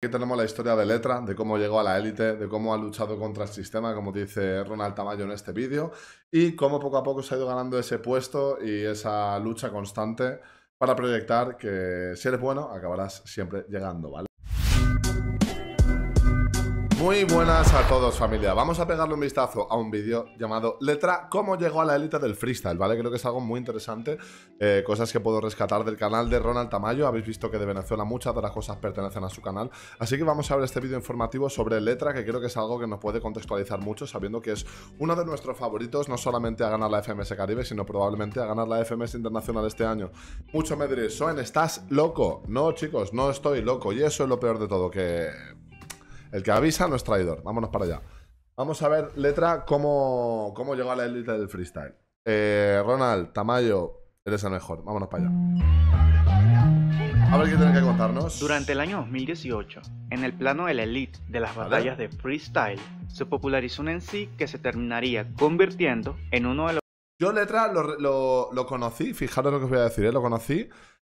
Aquí tenemos la historia de Letra, de cómo llegó a la élite, de cómo ha luchado contra el sistema, como dice Ronald Tamayo en este vídeo, y cómo poco a poco se ha ido ganando ese puesto y esa lucha constante para proyectar que si eres bueno, acabarás siempre llegando, ¿vale? Muy buenas a todos familia, vamos a pegarle un vistazo a un vídeo llamado Letra, cómo llegó a la élite del freestyle, ¿vale? Creo que es algo muy interesante, eh, cosas que puedo rescatar del canal de Ronald Tamayo, habéis visto que de Venezuela muchas de las cosas pertenecen a su canal, así que vamos a ver este vídeo informativo sobre Letra, que creo que es algo que nos puede contextualizar mucho, sabiendo que es uno de nuestros favoritos, no solamente a ganar la FMS Caribe, sino probablemente a ganar la FMS Internacional este año. Mucho me diréis, Soen, ¿estás loco? No chicos, no estoy loco, y eso es lo peor de todo, que el que avisa no es traidor. Vámonos para allá. Vamos a ver, letra, cómo, cómo llegó a la élite del freestyle. Eh, Ronald, Tamayo, eres el mejor. Vámonos para allá. A ver qué tienen que contarnos. Durante el año 2018, en el plano de la elite de las batallas de freestyle, se popularizó un en sí que se terminaría convirtiendo en uno de los... Yo letra lo, lo conocí, fijaros lo que os voy a decir, ¿eh? lo conocí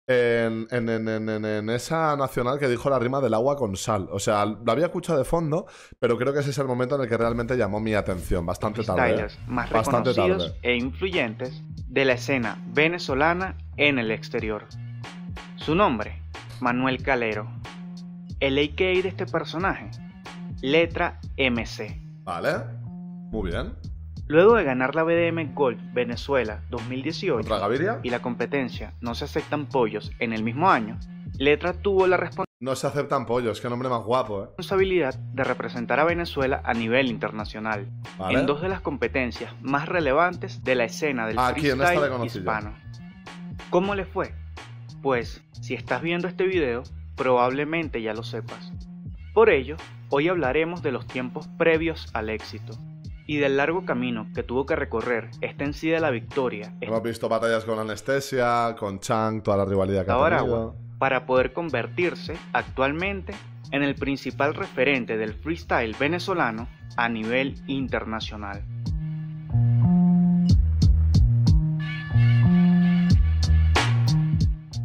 en, en, esa nacional que dijo la rima del agua con sal. O sea, lo había escuchado de fondo, pero creo que ese es el momento en el que realmente llamó mi atención. Bastante tarde. ¿eh? más reconocidos e influyentes de la escena venezolana en el exterior. Su nombre, Manuel Calero. El AKA de este personaje, letra MC. Vale, muy bien. Luego de ganar la BDM Golf Venezuela 2018 Gaviria? y la competencia No se aceptan pollos en el mismo año, Letra tuvo la responsabilidad no se aceptan pollos, qué nombre más guapo, ¿eh? Responsabilidad de representar a Venezuela a nivel internacional en dos de las competencias más relevantes de la escena del freestyle hispano. ¿Cómo le fue? Pues, si estás viendo este video, probablemente ya lo sepas. Por ello, hoy hablaremos de los tiempos previos al éxito, y del largo camino que tuvo que recorrer esta en sí de la victoria. Hemos visto batallas con Anestesia, con Chang, toda la rivalidad que ha tenido. Para poder convertirse actualmente en el principal referente del freestyle venezolano a nivel internacional.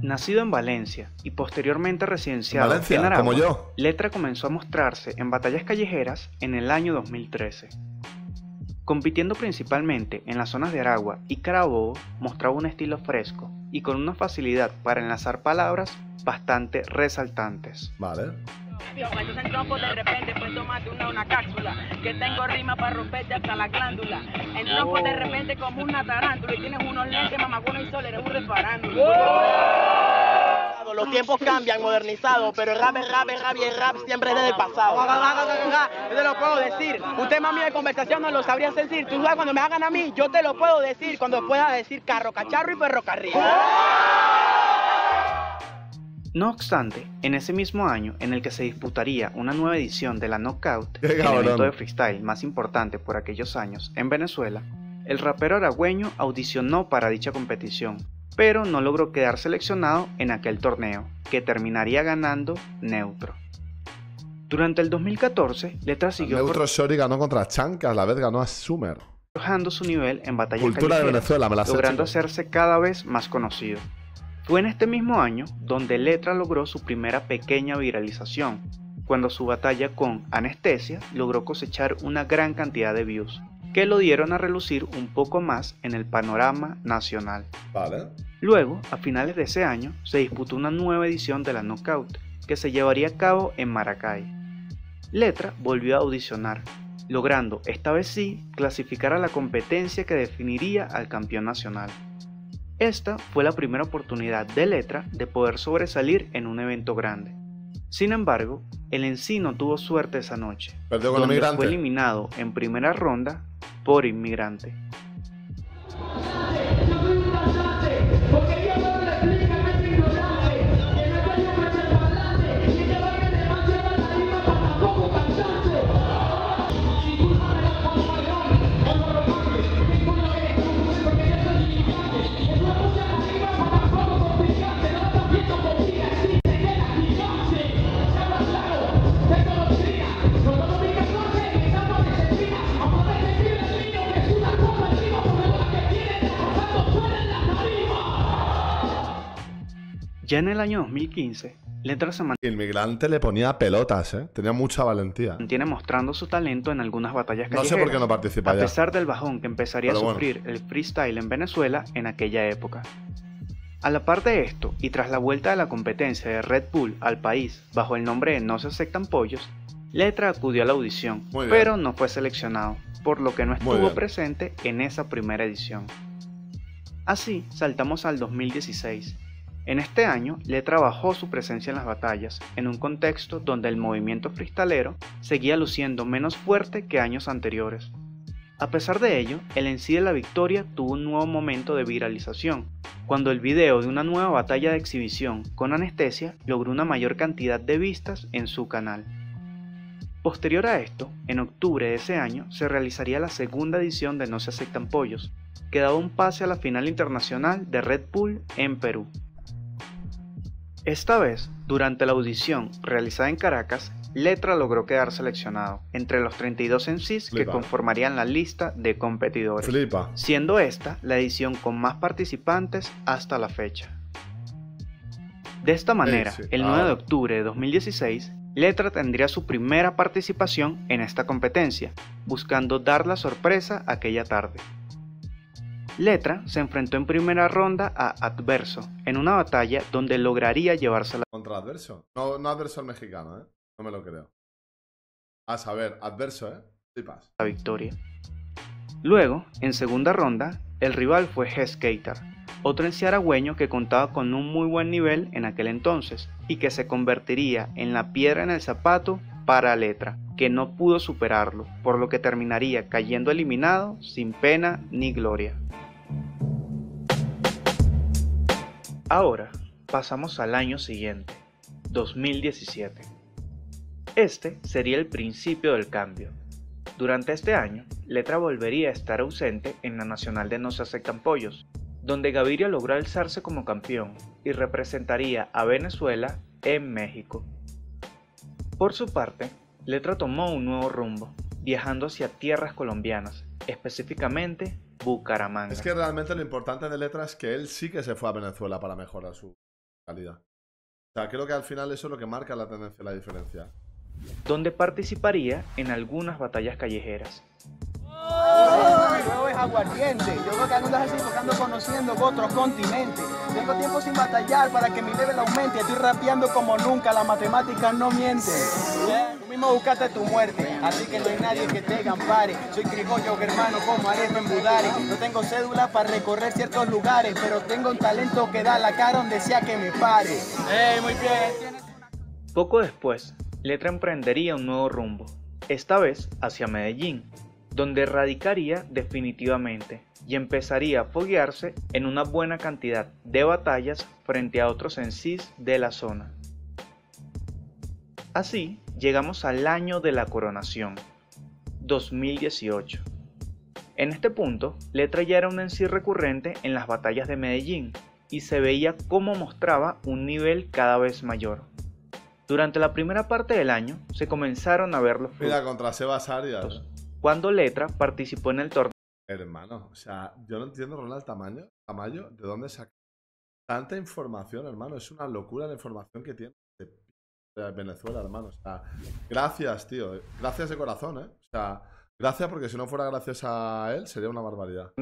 Nacido en Valencia y posteriormente residenciado en, Aragua, como yo. Letra comenzó a mostrarse en batallas callejeras en el año 2013 Compitiendo principalmente en las zonas de Aragua y Carabobo, mostraba un estilo fresco y con una facilidad para enlazar palabras bastante resaltantes. Vale. Un reparando los tiempos cambian, modernizados, pero el rap es rap, es rap y el rap siempre es desde el pasado. Yo te lo puedo decir. Usted, mami, de conversación no lo sabría decir. Tú sabes, cuando me hagan a mí, yo te lo puedo decir cuando pueda decir carro, cacharro y perro carril. No obstante, en ese mismo año en el que se disputaría una nueva edición de la Knockout, el evento de freestyle más importante por aquellos años en Venezuela, el rapero aragüeño audicionó para dicha competición, pero no logró quedar seleccionado en aquel torneo, que terminaría ganando Neutro. Durante el 2014, Letra siguió Neutro Shori ganó contra Chan, que a la vez ganó a Sumer. Bajando su nivel en batalla Cultura de Venezuela, me la logrando hacerse cada vez más conocido. Fue en este mismo año donde Letra logró su primera pequeña viralización, cuando su batalla con Anestesia logró cosechar una gran cantidad de views, que lo dieron a relucir un poco más en el panorama nacional. Vale. Luego, a finales de ese año, se disputó una nueva edición de la Knockout, que se llevaría a cabo en Maracay. Letra volvió a audicionar, logrando esta vez sí clasificar a la competencia que definiría al campeón nacional. Esta fue la primera oportunidad de Letra de poder sobresalir en un evento grande. Sin embargo, el Encino tuvo suerte esa noche, Perdió con donde fue eliminado en primera ronda por inmigrante. Ya en el año 2015, Letra se El migrante le ponía pelotas, ¿eh? Tenía mucha valentía. mantiene mostrando su talento en algunas batallas No callejeras. sé por qué no participa a ya. pesar del bajón que empezaría Pero a bueno. sufrir el freestyle en Venezuela en aquella época. A la par de esto, y tras la vuelta de la competencia de Red Bull al país bajo el nombre de No se aceptan pollos, Letra acudió a la audición, pero no fue seleccionado, por lo que no estuvo presente en esa primera edición. Así, saltamos al 2016. En este año, Letra bajó su presencia en las batallas, en un contexto donde el movimiento freestalero seguía luciendo menos fuerte que años anteriores. A pesar de ello, el en sí de la victoria tuvo un nuevo momento de viralización, cuando el video de una nueva batalla de exhibición con anestesia logró una mayor cantidad de vistas en su canal. Posterior a esto, en octubre de ese año se realizaría la segunda edición de No se aceptan pollos, que daba un pase a la final internacional de Red Bull en Perú. Esta vez, durante la audición realizada en Caracas, Letra logró quedar seleccionado entre los 32 MCs que conformarían la lista de competidores, Flipa. siendo esta la edición con más participantes hasta la fecha. De esta manera, sí, el claro. 9 de octubre de 2016, Letra tendría su primera participación en esta competencia, buscando dar la sorpresa aquella tarde. Letra se enfrentó en primera ronda a Adverso, en una batalla donde lograría llevarse la Contra adverso. No, no adverso el mexicano, ¿eh? No me lo creo. A saber, adverso, ¿eh? Flipas. la victoria. Luego, en segunda ronda, el rival fue G-Skater, otro enciaragüeño que contaba con un muy buen nivel en aquel entonces y que se convertiría en la piedra en el zapato para Letra, que no pudo superarlo, por lo que terminaría cayendo eliminado sin pena ni gloria. Ahora pasamos al año siguiente, 2017. Este sería el principio del cambio. Durante este año, Letra volvería a estar ausente en la Nacional de No se aceptan donde Gaviria logró alzarse como campeón y representaría a Venezuela en México. Por su parte, Letra tomó un nuevo rumbo, viajando hacia tierras colombianas, específicamente Bucaramanga. Es que realmente lo importante de Letra es que él sí que se fue a Venezuela para mejorar su calidad. O sea, creo que al final eso es lo que marca la tendencia y la diferencia. donde participaría en algunas batallas callejeras. Luego es aguardiente. Yo creo que ando así porque ando conociendo otros continentes. Tengo tiempo sin batallar para que mi level aumente. Estoy rapeando como nunca, la matemática no miente. Tú mismo buscaste tu muerte, así que no hay nadie que te ampare. Soy criollo, hermano, como arepa en Budare. No tengo cédula para recorrer ciertos lugares, pero tengo un talento que da la cara donde sea que me pare. ¡Ey, muy bien! Poco después, Letra emprendería un nuevo rumbo, esta vez hacia Medellín, donde radicaría definitivamente y empezaría a foguearse en una buena cantidad de batallas frente a otros MCs de la zona. Así, llegamos al año de la coronación, 2018. En este punto, Letra ya era un MC recurrente en las batallas de Medellín y se veía cómo mostraba un nivel cada vez mayor. Durante la primera parte del año se comenzaron a ver los Mira, contra Sebas Arias. cuando Letra participó en el torneo Hermano, o sea, yo no entiendo, Ronald Tamayo, Tamayo, de dónde saca tanta información, hermano. Es una locura la información que tiene de Venezuela, hermano. O sea, gracias, tío. Gracias de corazón, ¿eh? O sea, gracias porque si no fuera gracias a él sería una barbaridad.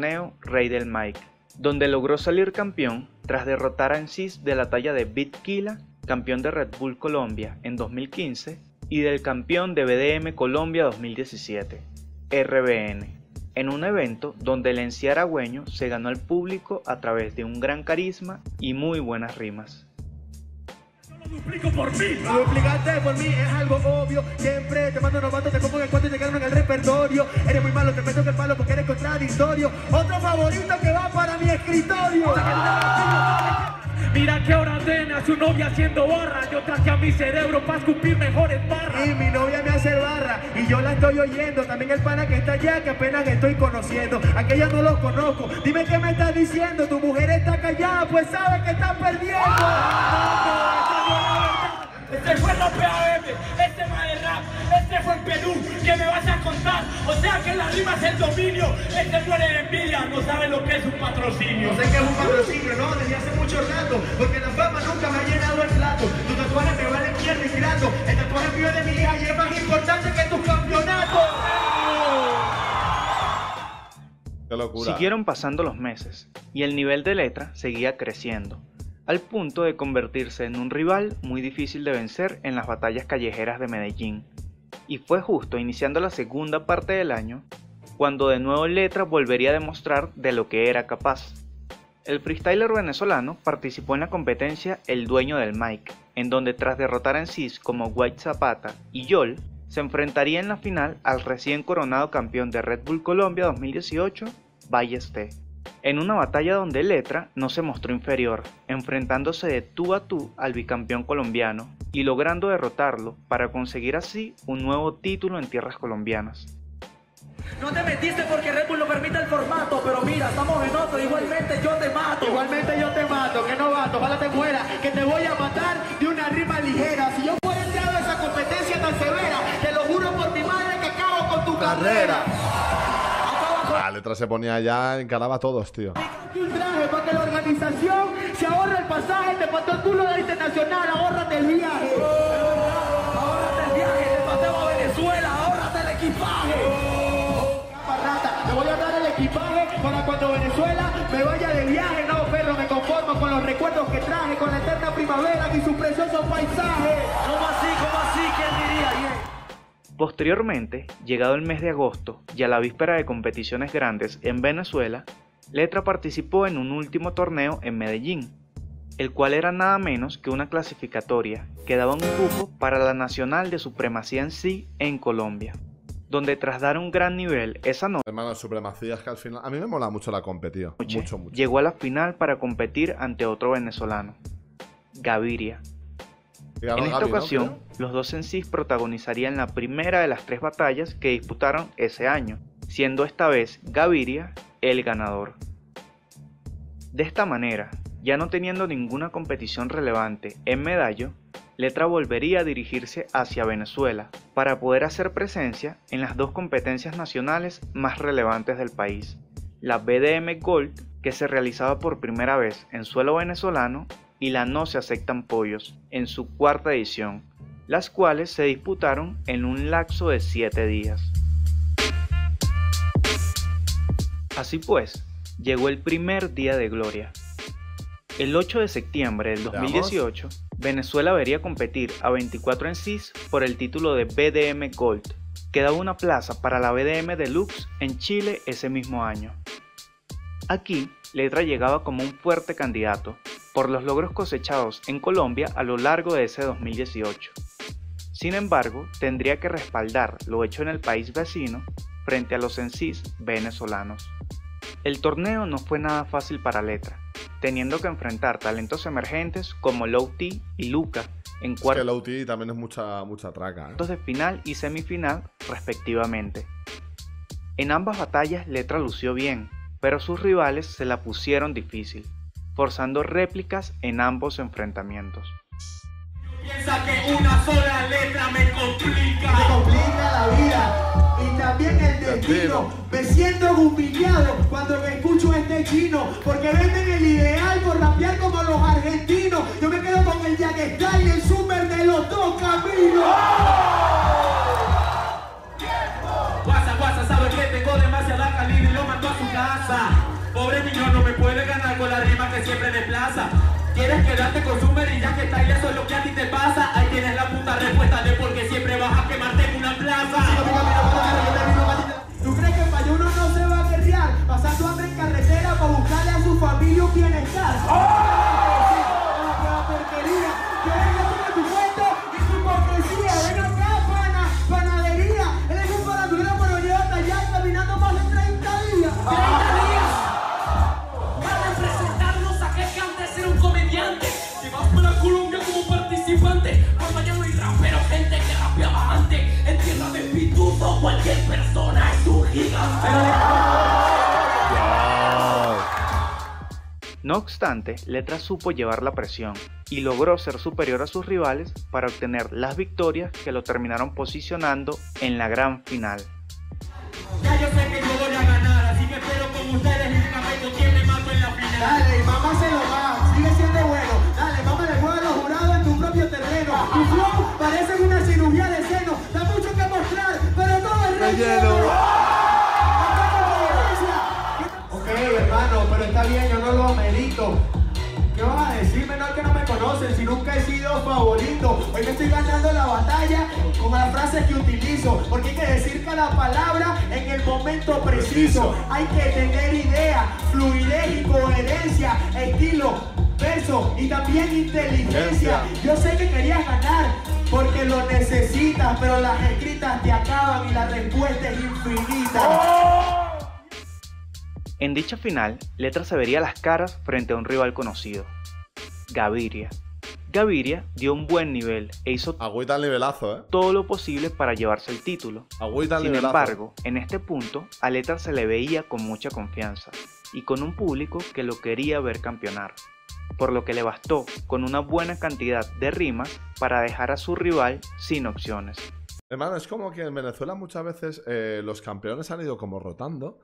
Rey del Mike, donde logró salir campeón tras derrotar a MCs de la talla de Beat Killa, campeón de Red Bull Colombia en 2015, y del campeón de BDM Colombia 2017, RBN, en un evento donde el enciaragüeño se ganó al público a través de un gran carisma y muy buenas rimas. Duplico por mí. Duplicarte por mí es algo obvio. Siempre te mando novato, te pongo en el cuarto y te quedo en el repertorio. Eres muy malo, te meto en el palo porque eres contradictorio. Otro favorito que va para mi escritorio. Mira qué hora ordena su novia haciendo barra. Yo traje a mi cerebro para escupir mejores barras. Y mi novia me hace barra y yo la estoy oyendo. También el pana que está allá que apenas estoy conociendo. Aquella no los conozco. Dime qué me estás diciendo. Tu mujer está callada, pues sabe que está perdiendo. Este fue la PAM, este va de rap, este fue en Perú. ¿Qué me vas a contar? O sea que la rima es el dominio. Este muere de envidia, no sabe lo que es un patrocinio. No sé qué es un patrocinio, no, desde hace mucho rato, porque la fama nunca me ha llenado el plato. Tu tatuaje me vale mierda y grato. El tatuaje mío de mi hija y es más importante que tus campeonatos. Qué locura. Siguieron pasando los meses y el nivel de letra seguía creciendo, al punto de convertirse en un rival muy difícil de vencer en las batallas callejeras de Medellín. Y fue justo iniciando la segunda parte del año cuando de nuevo Letra volvería a demostrar de lo que era capaz. El freestyler venezolano participó en la competencia El Dueño del Mic, en donde tras derrotar en CIS como White Zapata y Yol, se enfrentaría en la final al recién coronado campeón de Red Bull Colombia 2018, Ballesté, en una batalla donde Letra no se mostró inferior, enfrentándose de tú a tú al bicampeón colombiano y logrando derrotarlo para conseguir así un nuevo título en tierras colombianas. No te metiste porque Red Bull lo permite el formato, pero mira, estamos en otro, igualmente yo te mato. Igualmente yo te mato, que no vato, ojalá te muera, que te voy a matar de una rima ligera. Si yo fuera entrado a esa competencia tan severa, te lo juro por mi madre que acabo con tu carrera. La letra se ponía ya, encaraba a todos, tío. un traje para que la organización se ahorre el pasaje, te pasó el culo de internacional, ahórrate el viaje. Ahórrate el viaje, te pasemos a Venezuela, ahórrate el equipaje. Rata, te voy a dar el equipaje para cuando Venezuela me vaya de viaje. No, perro, me conformo con los recuerdos que traje, con la eterna primavera y su precioso paisaje. Posteriormente, llegado el mes de agosto y a la víspera de competiciones grandes en Venezuela, Letra participó en un último torneo en Medellín, el cual era nada menos que una clasificatoria que daba un cupo para la Nacional de Supremacía en sí en Colombia, donde tras dar un gran nivel esa noche Hermano, supremacía es que al final. A mí me mola mucho la competición. Mucho, mucho. llegó a la final para competir ante otro venezolano, Gaviria, En esta ocasión, los dos en sí protagonizarían la primera de las tres batallas que disputaron ese año, siendo esta vez Gaviria el ganador. De esta manera, ya no teniendo ninguna competición relevante en Medallo, Letra volvería a dirigirse hacia Venezuela para poder hacer presencia en las dos competencias nacionales más relevantes del país, la BDM Gold, que se realizaba por primera vez en suelo venezolano, y la No se aceptan pollos, en su cuarta edición, las cuales se disputaron en un lapso de 7 días. Así pues, llegó el primer día de gloria. El 8 de septiembre del Veamos. 2018, Venezuela vería competir a 24 en CIS por el título de BDM Gold, que daba una plaza para la BDM Deluxe en Chile ese mismo año. Aquí, Letra llegaba como un fuerte candidato por los logros cosechados en Colombia a lo largo de ese 2018. Sin embargo, tendría que respaldar lo hecho en el país vecino frente a los ensis venezolanos. El torneo no fue nada fácil para Letra, teniendo que enfrentar talentos emergentes como Low T y Luca en Es que cuartos el OT también es mucha, mucha traca, ¿eh? de final y semifinal respectivamente. En ambas batallas Letra lució bien, pero sus rivales se la pusieron difícil, forzando réplicas en ambos enfrentamientos. Piensa que una sola letra me Me complica. complica la vida y también el Destino. Me siento humillado cuando me escucho este chino, porque venden el ideal por rapear como los argentinos. Yo me quedo con el Jack y el Summer de los dos caminos. Quieres quedarte con Summer y ya que está eso es lo que a ti te pasa. Ahí tienes la puta respuesta de por qué siempre vas a quemarte en una plaza. ¿Tú crees que el uno no se va a guerrear? Pasando hambre en carretera para buscarle a su familia un bienestar. Pitudo cualquier persona es un gigante No obstante, Letra supo llevar la presión y logró ser superior a sus rivales para obtener las victorias que lo terminaron posicionando en la gran final. Ya yo sé Ok, hermano, pero está bien, yo no lo amerito. ¿Qué vas a decir, menor que no me conocen si nunca he sido favorito? Hoy me estoy ganando la batalla con las frases que utilizo, porque hay que decir cada palabra en el momento preciso. Hay que tener idea, fluidez y coherencia, estilo, verso y también inteligencia. Yo sé que querías ganar porque lo necesitas, pero las escritas te acaban y la respuesta es infinita. En dicha final, Letra se vería las caras frente a un rival conocido, Gaviria. Gaviria dio un buen nivel e hizo Agüita el nivelazo, ¿eh? todo lo posible para llevarse el título. Agüita Sin nivelazo. embargo, en este punto, a Letra se le veía con mucha confianza y con un público que lo quería ver campeonar, por lo que le bastó con una buena cantidad de rimas para dejar a su rival sin opciones. Hermano, es como que en Venezuela muchas veces eh, los campeones han ido como rotando,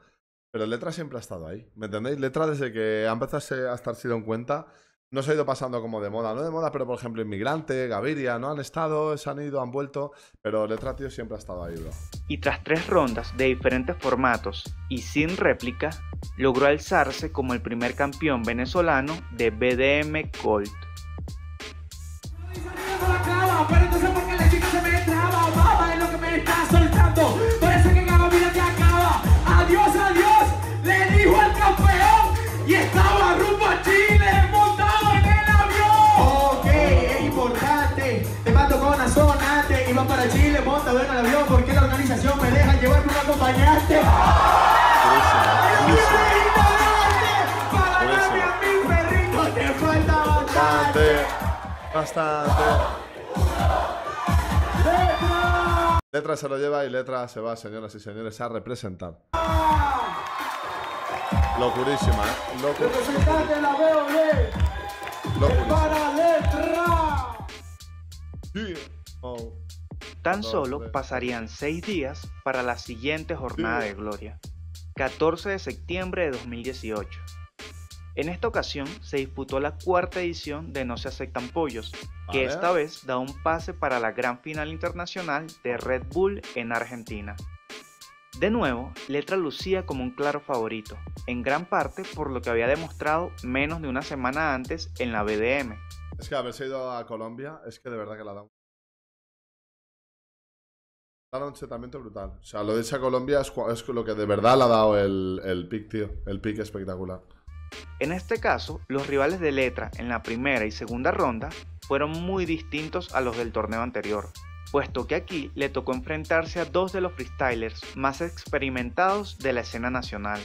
pero Letra siempre ha estado ahí. ¿Me entendéis? Letra desde que ha empezado a estar sido en cuenta, no se ha ido pasando como de moda. No de moda, pero por ejemplo, Inmigrante, Gaviria, ¿no? Han estado, se han ido, han vuelto, pero Letra, tío, siempre ha estado ahí, bro. Y tras tres rondas de diferentes formatos y sin réplica, logró alzarse como el primer campeón venezolano de BDM Gold. no la acaba, pero entonces porque la se me traba, mamá es Bastante, bastante. Letra se lo lleva y Letra se va, señoras y señores, a representar. Locurísima, ¿eh? Locu- Representante de la BOD, locurísima. para letra. Yeah. Oh. Tan Dos, solo tres. pasarían seis días para la siguiente jornada de gloria, 14 de septiembre de 2018. En esta ocasión se disputó la cuarta edición de No se aceptan pollos, que esta vez da un pase para la gran final internacional de Red Bull en Argentina. De nuevo, Letra lucía como un claro favorito, en gran parte por lo que había demostrado menos de una semana antes en la BDM. Es que haberse ido a Colombia es que de verdad que la da un... Da un setamiento brutal. O sea, lo de irse a Colombia es lo que de verdad le ha dado el, el pick, tío. El pick espectacular. En este caso, los rivales de Letra en la primera y segunda ronda fueron muy distintos a los del torneo anterior, puesto que aquí le tocó enfrentarse a dos de los freestylers más experimentados de la escena nacional.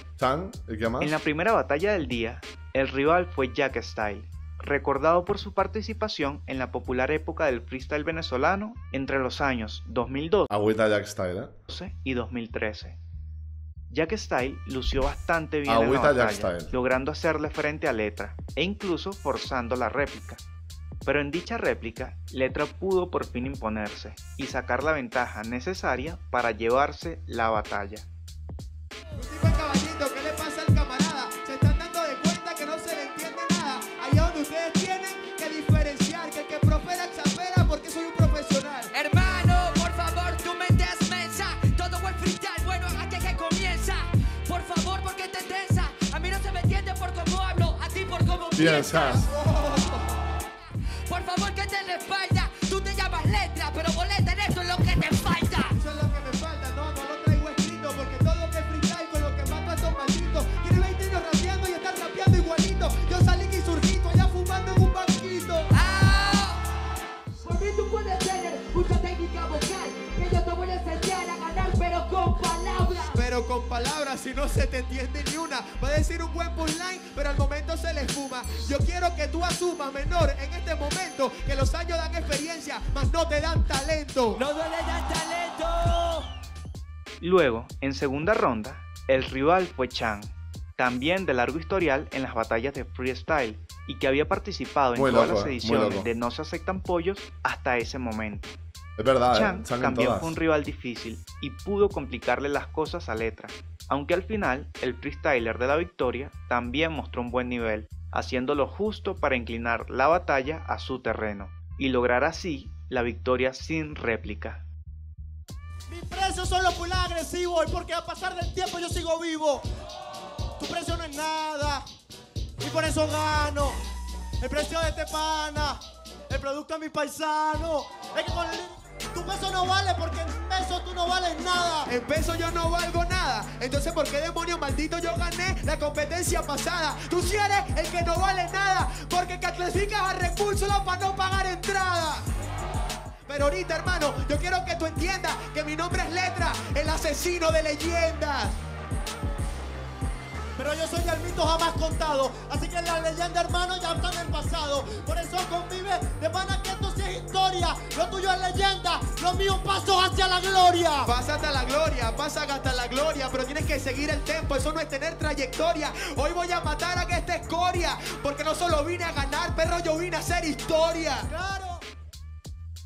En la primera batalla del día, el rival fue Jack Style, recordado por su participación en la popular época del freestyle venezolano entre los años 2012 Agüita Jack Style, ¿eh? y 2013. Jack Style lució bastante bien en Agüita la batalla, logrando hacerle frente a Letra e incluso forzando la réplica. Pero en dicha réplica, Letra pudo por fin imponerse y sacar la ventaja necesaria para llevarse la batalla. Ti por con palabras, si no se te entiende ni una. Va a decir un buen punchline, pero al momento se le espuma. Yo quiero que tú asumas, menor, en este momento, que los años dan experiencia, mas no te dan talento. no duele dar talento. Luego, en segunda ronda, el rival fue Chan, también de largo historial en las batallas de freestyle y que había participado en Muy todas loco, las ediciones de No se aceptan pollos hasta ese momento. Es verdad, ¿eh? Chan Chan en también todas. fue un rival difícil y pudo complicarle las cosas a Letra, aunque al final el freestyler de la victoria también mostró un buen nivel, haciendo lo justo para inclinar la batalla a su terreno y lograr así la victoria sin réplica. Mis precios son los full agresivos y porque a pasar del tiempo yo sigo vivo. Tu precio no es nada y por eso gano. El precio de este pana, el producto de mi paisano. Es que con el tu peso no vale porque en peso tú no vales nada. En peso yo no valgo nada. Entonces, ¿por qué demonios maldito yo gané la competencia pasada? Tú sí eres el que no vale nada porque clasificas a recursos para no pagar entrada. Pero ahorita, hermano, yo quiero que tú entiendas que mi nombre es Letra, el asesino de leyendas. Pero yo soy el mito jamás contado. Así que la leyenda, hermano, ya está en el pasado. Por eso convive de pana que esto sí es historia. Lo tuyo es leyenda, lo mío paso hacia la gloria. Pasa hasta la gloria, pasa hasta la gloria. Pero tienes que seguir el tempo, eso no es tener trayectoria. Hoy voy a matar a esta escoria. Porque no solo vine a ganar, perro, yo vine a hacer historia. Claro.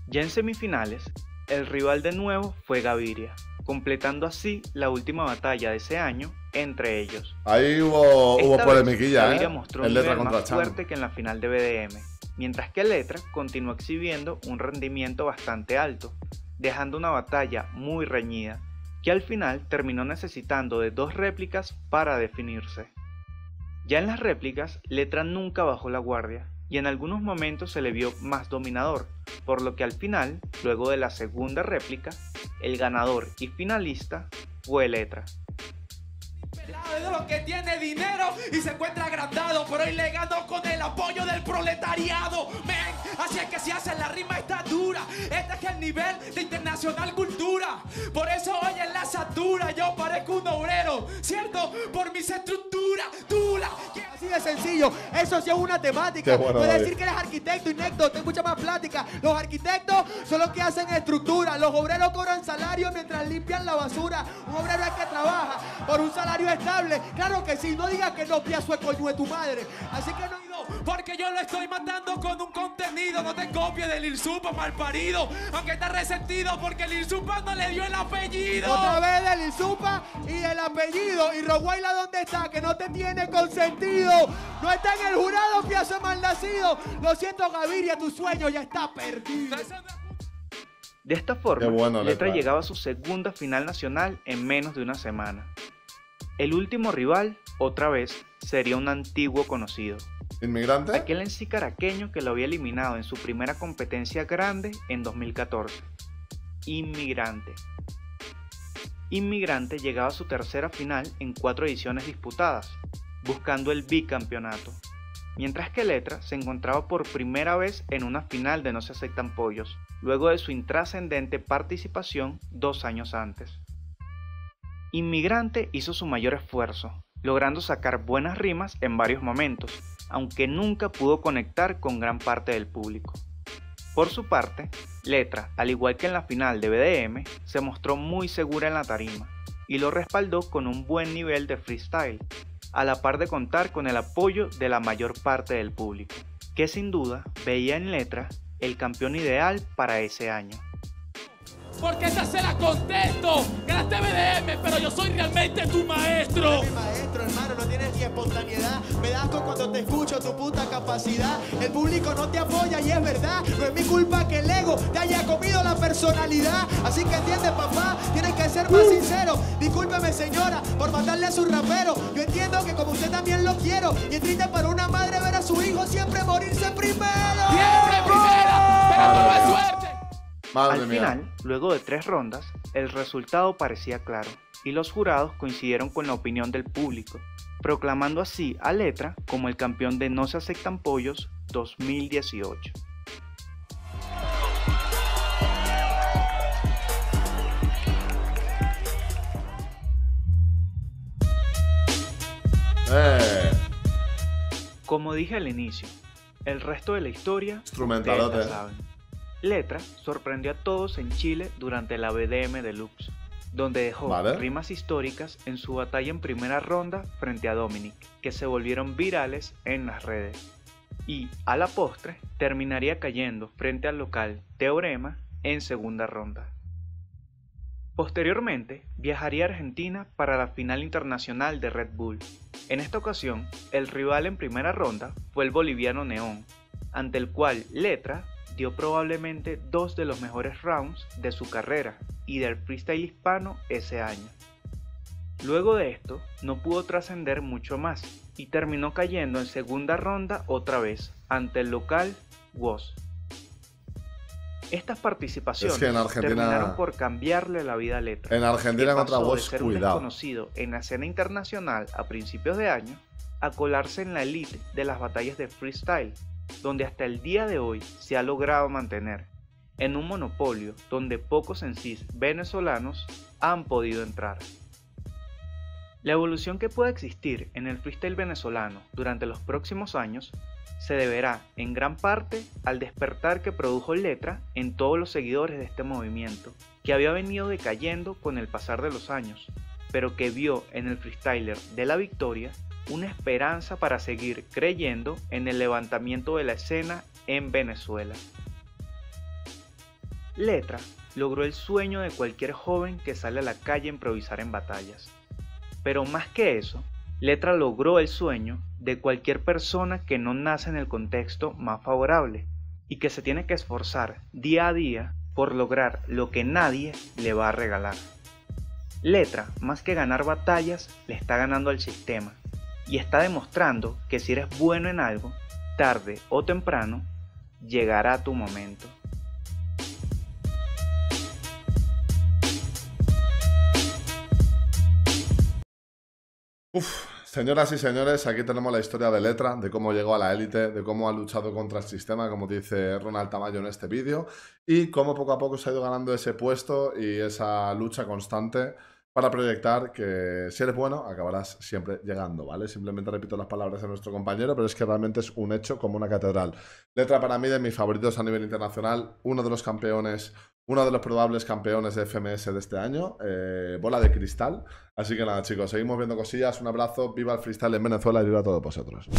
Ya en semifinales, el rival de nuevo fue Gaviria, completando así la última batalla de ese año entre ellos. Ahí hubo, hubo Esta polemiquilla, ¿eh? mostró El un letra más Chan. fuerte que en la final de BDM, mientras que Letra continuó exhibiendo un rendimiento bastante alto, dejando una batalla muy reñida, que al final terminó necesitando de dos réplicas para definirse. Ya en las réplicas, Letra nunca bajó la guardia, y en algunos momentos se le vio más dominador, por lo que al final, luego de la segunda réplica, el ganador y finalista fue Letra. Que tiene dinero y se encuentra agrandado, pero hoy le ganó con el apoyo del proletariado. Así es que si hace la rima está dura. Este es el nivel de internacional cultura. Por eso hoy en la satura yo parezco un obrero, ¿cierto? Por mis estructuras, dura. Así de sencillo, eso sí es una temática. Bueno, Puedes decir que eres arquitecto y necto, ten mucha más plática. Los arquitectos son los que hacen estructura. Los obreros cobran salario mientras limpian la basura. Un obrero es que trabaja por un salario estable. Claro que sí, no digas que no pienso el coño de tu madre. Así que no Porque yo lo estoy matando con un contenido. No te copies del Ilsupa mal parido. Aunque está resentido porque el Ilsupa no le dio el apellido. Otra vez del Isupa y el apellido. Y Roguayla, ¿dónde está? Que no te tiene consentido. No está en el jurado, piazo malnacido. Lo siento, Gaviria, tu sueño ya está perdido. De esta forma, bueno, Letra Letra. llegaba a su segunda final nacional en menos de una semana. El último rival, otra vez, sería un antiguo conocido, ¿Inmigrante? aquel en sí caraqueño que lo había eliminado en su primera competencia grande en 2014. Inmigrante. Inmigrante llegaba a su tercera final en cuatro ediciones disputadas, buscando el bicampeonato, mientras que Letra se encontraba por primera vez en una final de No se aceptan pollos, luego de su intrascendente participación dos años antes. Inmigrante hizo su mayor esfuerzo, logrando sacar buenas rimas en varios momentos, aunque nunca pudo conectar con gran parte del público. Por su parte, Letra, al igual que en la final de BDM, se mostró muy segura en la tarima y lo respaldó con un buen nivel de freestyle, a la par de contar con el apoyo de la mayor parte del público, que sin duda veía en Letra el campeón ideal para ese año. Porque esa se la contesto. Ganaste BDM, pero yo soy realmente tu maestro. Mi maestro, hermano, no tienes ni espontaneidad. Me das con cuando te escucho tu puta capacidad. El público no te apoya y es verdad. No es mi culpa que el ego te haya comido la personalidad. Así que entiende, papá, tienes que ser más sincero. Discúlpeme, señora, por matarle a su rapero. Yo entiendo que como usted también lo quiero. Y es triste para una madre ver a su hijo siempre morirse primero. Siempre primera, pero no es suerte. Madre Al mía. final, luego de tres rondas, el resultado parecía claro, y los jurados coincidieron con la opinión del público, proclamando así a Letra como el campeón de No se aceptan pollos 2018. Eh, Como dije al inicio, el resto de la historia ustedes la saben. Letra sorprendió a todos en Chile durante la BDM Deluxe, donde dejó Vale. rimas históricas en su batalla en primera ronda frente a Dominic, que se volvieron virales en las redes. Y, a la postre, terminaría cayendo frente al local Teorema en segunda ronda. Posteriormente, viajaría a Argentina para la final internacional de Red Bull. En esta ocasión, el rival en primera ronda fue el boliviano Neón, ante el cual Letra dio probablemente dos de los mejores rounds de su carrera y del freestyle hispano ese año. Luego de esto, no pudo trascender mucho más y terminó cayendo en segunda ronda otra vez ante el local WOS. Estas participaciones Es que en Argentina- terminaron por cambiarle la vida a Letra. En Argentina contra Woz, ser un cuidado. desconocido en la escena internacional a principios de año a colarse en la elite de las batallas de freestyle, donde hasta el día de hoy se ha logrado mantener, en un monopolio donde pocos en sí venezolanos han podido entrar. La evolución que pueda existir en el freestyle venezolano durante los próximos años se deberá en gran parte al despertar que produjo Letra en todos los seguidores de este movimiento, que había venido decayendo con el pasar de los años, pero que vio en el freestyler de la victoria una esperanza para seguir creyendo en el levantamiento de la escena en Venezuela. Letra logró el sueño de cualquier joven que sale a la calle a improvisar en batallas. Pero más que eso, Letra logró el sueño de cualquier persona que no nace en el contexto más favorable y que se tiene que esforzar día a día por lograr lo que nadie le va a regalar. Letra, más que ganar batallas, le está ganando al sistema y está demostrando que si eres bueno en algo, tarde o temprano, llegará tu momento. Uf, señoras y señores, aquí tenemos la historia de Letra, de cómo llegó a la élite, de cómo ha luchado contra el sistema, como dice Ronald Tamayo en este vídeo, y cómo poco a poco se ha ido ganando ese puesto y esa lucha constante para proyectar que si eres bueno, acabarás siempre llegando, ¿vale? Simplemente repito las palabras de nuestro compañero, pero es que realmente es un hecho como una catedral. Letra para mí de mis favoritos a nivel internacional, uno de los campeones, uno de los probables campeones de FMS de este año, eh, bola de cristal. Así que nada, chicos, seguimos viendo cosillas. Un abrazo, viva el freestyle en Venezuela y viva a todos vosotros.